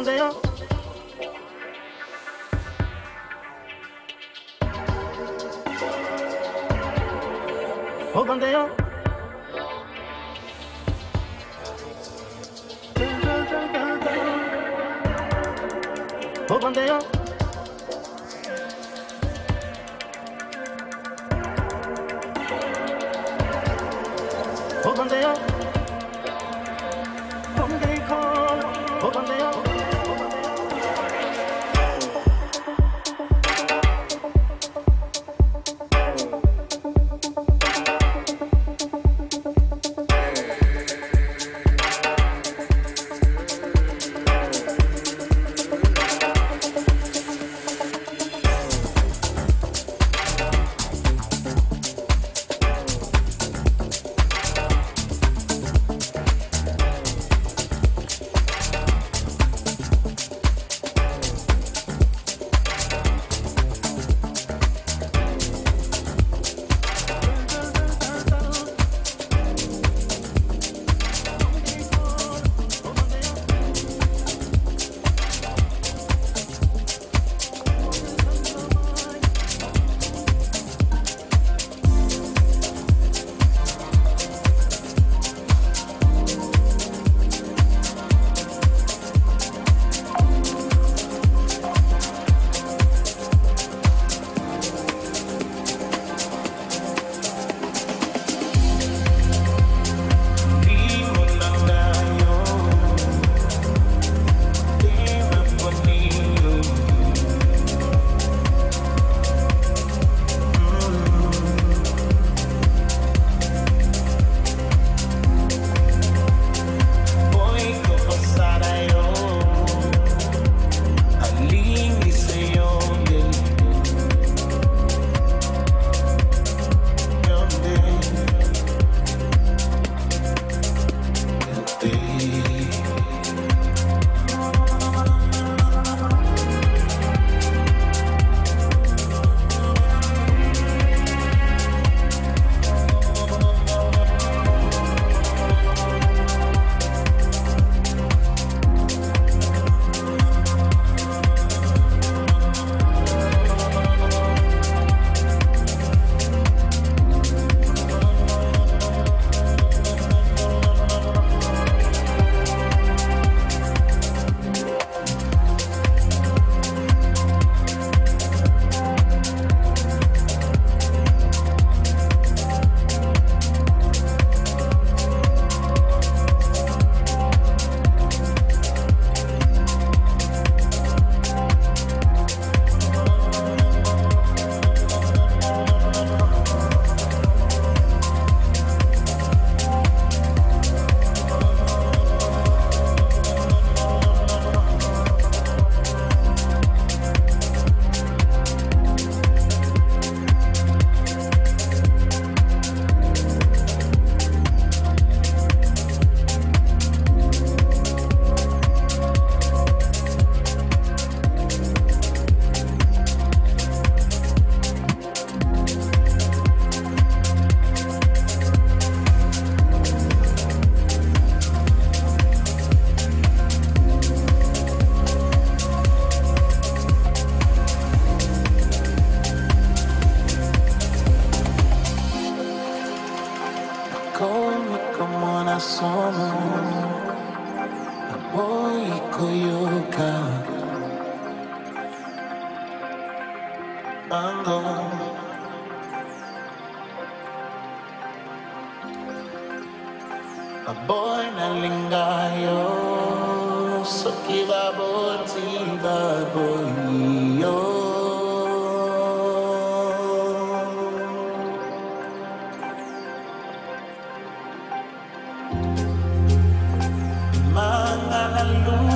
Andrea Manga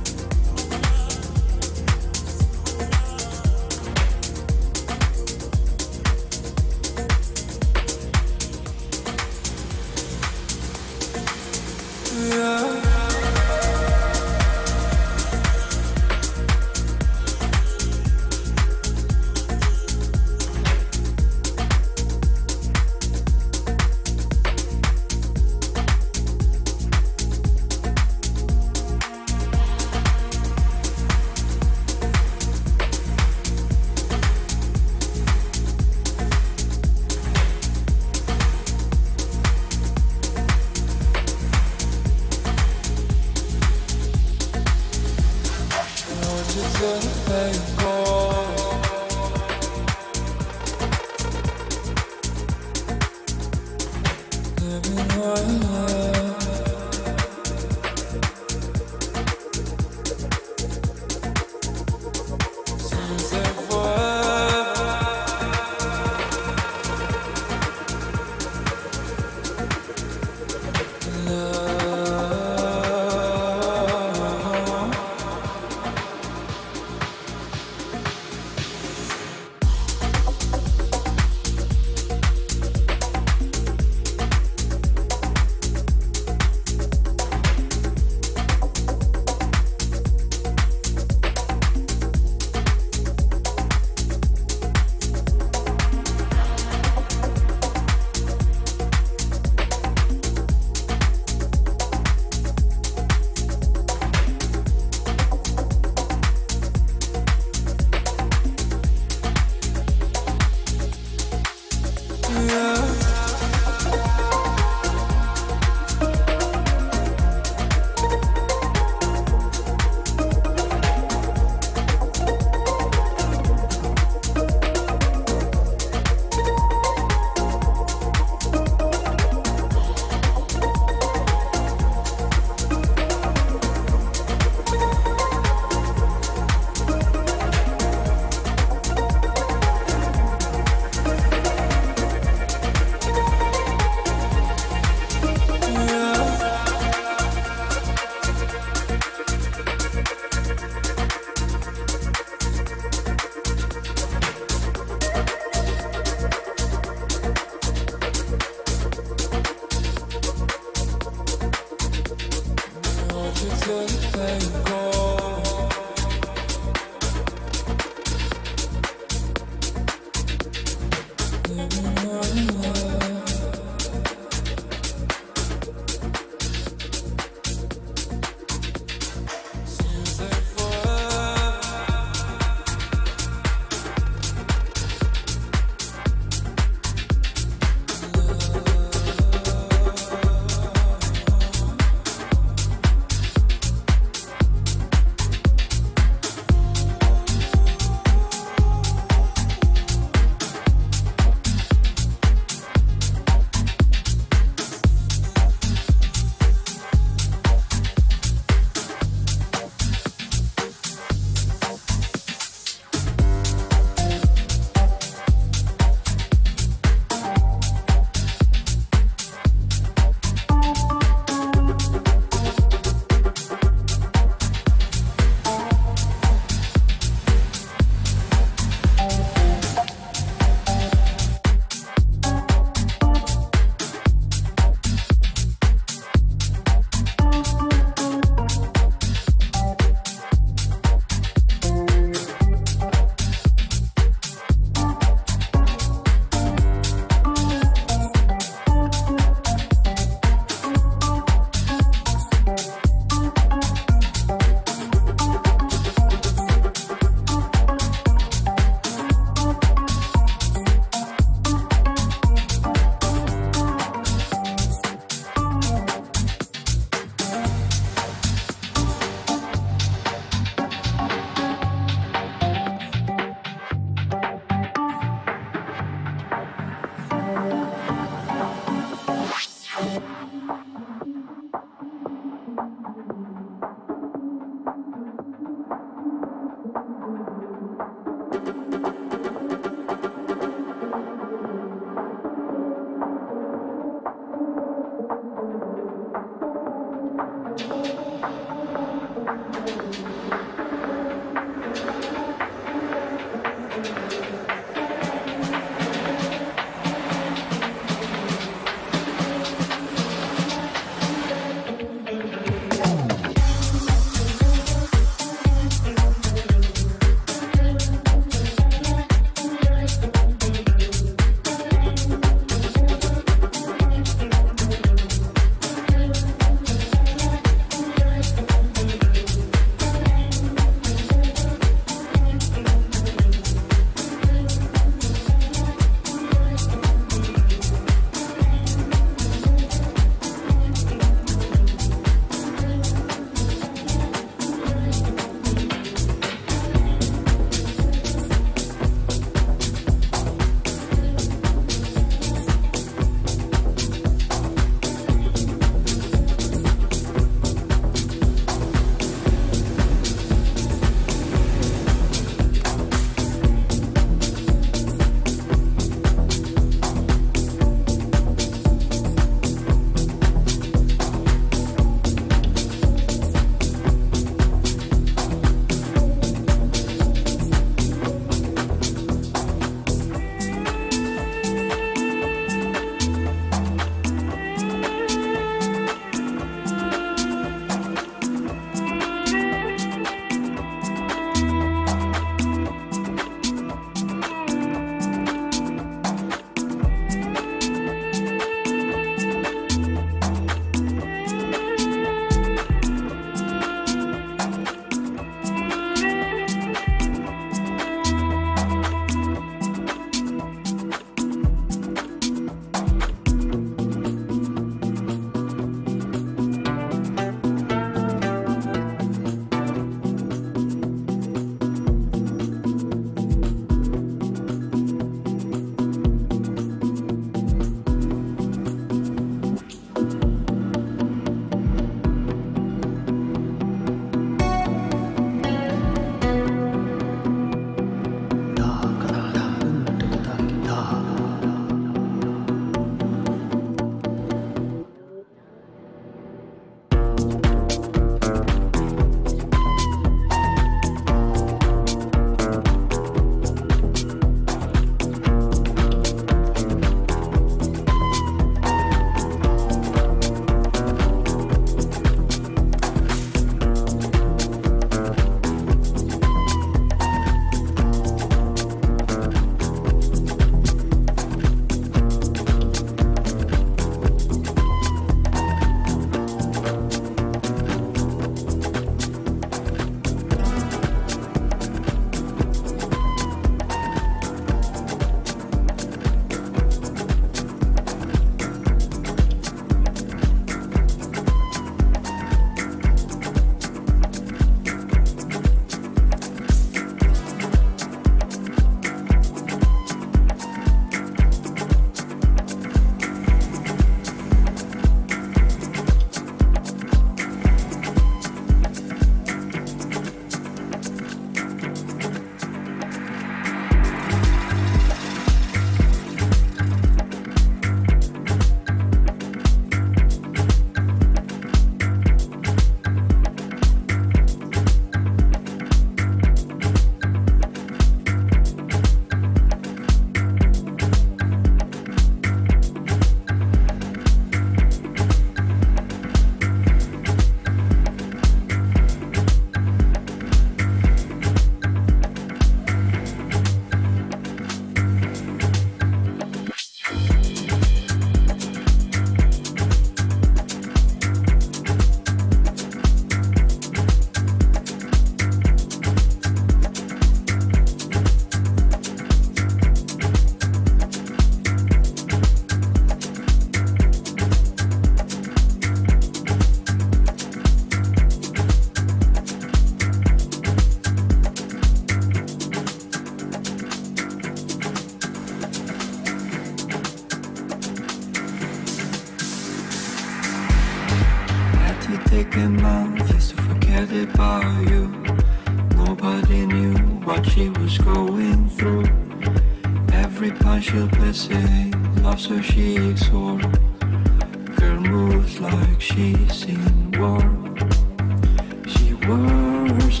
She wears